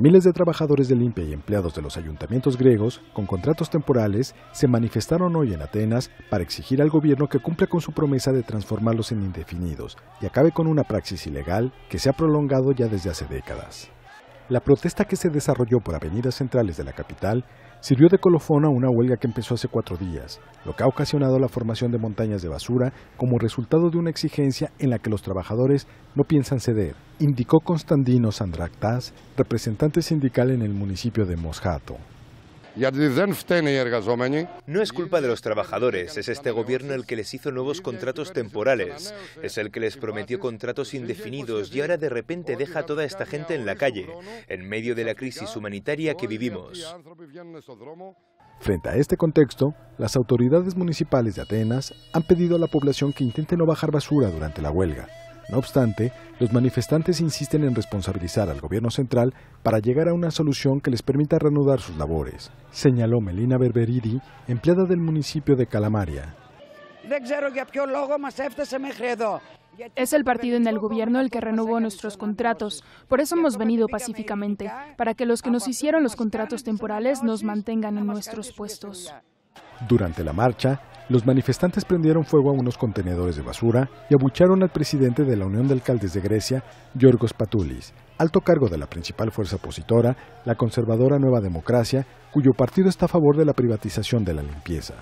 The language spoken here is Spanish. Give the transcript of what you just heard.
Miles de trabajadores de limpia y empleados de los ayuntamientos griegos, con contratos temporales, se manifestaron hoy en Atenas para exigir al gobierno que cumpla con su promesa de transformarlos en indefinidos y acabe con una praxis ilegal que se ha prolongado ya desde hace décadas. La protesta que se desarrolló por avenidas centrales de la capital sirvió de colofón a una huelga que empezó hace cuatro días, lo que ha ocasionado la formación de montañas de basura como resultado de una exigencia en la que los trabajadores no piensan ceder, indicó Constantino Sandraktas, representante sindical en el municipio de Moshato. No es culpa de los trabajadores, es este gobierno el que les hizo nuevos contratos temporales, es el que les prometió contratos indefinidos y ahora de repente deja a toda esta gente en la calle, en medio de la crisis humanitaria que vivimos. Frente a este contexto, las autoridades municipales de Atenas han pedido a la población que intente no bajar basura durante la huelga, no obstante, los manifestantes insisten en responsabilizar al gobierno central para llegar a una solución que les permita reanudar sus labores, señaló Melina Berberidi, empleada del municipio de Calamaria. Es el partido en el gobierno el que renovó nuestros contratos. Por eso hemos venido pacíficamente, para que los que nos hicieron los contratos temporales nos mantengan en nuestros puestos. Durante la marcha, los manifestantes prendieron fuego a unos contenedores de basura y abucharon al presidente de la Unión de Alcaldes de Grecia, Yorgos Patoulis, alto cargo de la principal fuerza opositora, la conservadora Nueva Democracia, cuyo partido está a favor de la privatización de la limpieza.